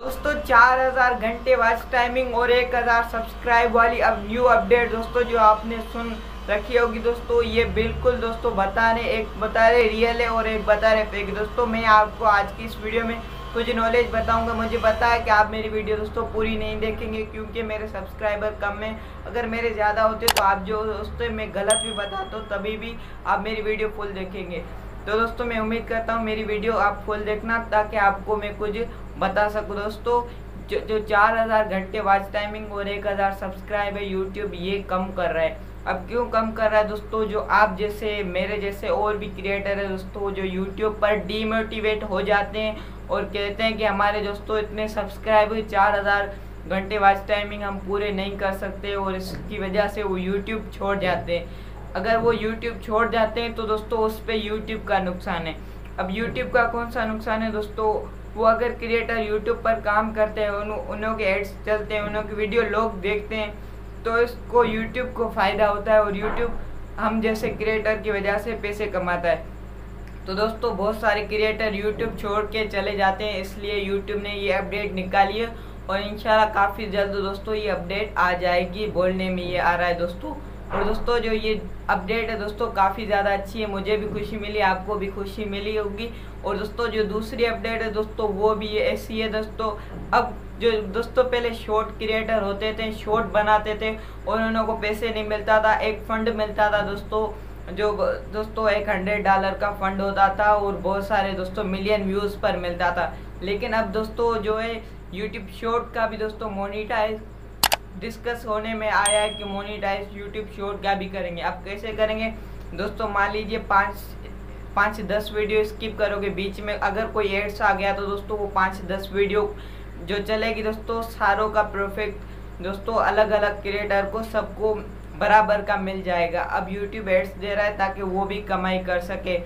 दोस्तों 4000 घंटे watch timing और 1000 सब्सक्राइब वाली अब न्यू अपडेट दोस्तों, जो आपने सुन रखी होगी दोस्तों, ये बिल्कुल दोस्तों बता रहे एक बता रहे रियल है और एक बता रहे फेक दोस्तों, मैं आपको आज की इस वीडियो में कुछ नॉलेज बताऊँगा। मुझे पता है कि आप मेरी वीडियो दोस्तों पूरी नहीं देखेंगे क्योंकि मेरे सब्सक्राइबर कम हैं। अगर मेरे ज़्यादा होते तो आप जो दोस्तों, मैं गलत भी बताता हूँ, तभी भी आप मेरी वीडियो फुल देखेंगे। तो दोस्तों, मैं उम्मीद करता हूँ मेरी वीडियो आप फुल देखना ताकि आपको मैं कुछ बता सकूँ। दोस्तों, जो जो चार हज़ार घंटे वॉच टाइमिंग और एक हज़ार सब्सक्राइब है यूट्यूब ये कम कर रहा है। अब क्यों कम कर रहा है? दोस्तों, जो आप जैसे, मेरे जैसे और भी क्रिएटर है, दोस्तों, जो यूट्यूब पर डीमोटिवेट हो जाते हैं और कहते हैं कि हमारे दोस्तों, इतने सब्सक्राइब चार हज़ार घंटे वॉच टाइमिंग हम पूरे नहीं कर सकते और इसकी वजह से वो यूट्यूब छोड़ जाते हैं। अगर वो यूट्यूब छोड़ जाते हैं तो दोस्तों उस पर यूट्यूब का नुकसान है। अब यूट्यूब का कौन सा नुकसान है दोस्तों? वो अगर क्रिएटर यूट्यूब पर काम करते हैं उन, उन्हों के एड्स चलते हैं उन्हों की वीडियो लोग देखते हैं तो इसको यूट्यूब को फ़ायदा होता है और यूट्यूब हम जैसे क्रिएटर की वजह से पैसे कमाता है। तो दोस्तों बहुत सारे क्रिएटर यूट्यूब छोड़ के चले जाते हैं इसलिए यूट्यूब ने ये अपडेट निकाली है और इंशाल्लाह काफ़ी जल्द दोस्तों ये अपडेट आ जाएगी बोलने में ये आ रहा है दोस्तों। और दोस्तों, जो ये अपडेट है दोस्तों, काफ़ी ज़्यादा अच्छी है। मुझे भी खुशी मिली, आपको भी खुशी मिली होगी। और दोस्तों, जो दूसरी अपडेट है दोस्तों, वो भी ऐसी है दोस्तों। अब जो दोस्तों, पहले शॉर्ट क्रिएटर होते थे शॉर्ट बनाते थे, और उनको पैसे नहीं मिलता था। एक फंड मिलता था दोस्तों, जो दोस्तों, एक हंड्रेड डॉलर का फंड होता था, और बहुत सारे दोस्तों मिलियन व्यूज़ पर मिलता था। लेकिन अब दोस्तों, जो है यूट्यूब शॉर्ट का भी दोस्तों मोनिटाइज डिस्कस होने में आया है कि मोनीटाइज यूट्यूब शॉर्ट क्या भी करेंगे। आप कैसे करेंगे? दोस्तों, मान लीजिए पाँच पाँच से दस वीडियो स्किप करोगे बीच में। अगर कोई एड्स आ गया तो दोस्तों वो पाँच से दस वीडियो जो चलेगी दोस्तों, सारों का परफेक्ट दोस्तों अलग अलग क्रिएटर को सबको बराबर का मिल जाएगा। अब यूट्यूब एड्स दे रहा है ताकि वो भी कमाई कर सके।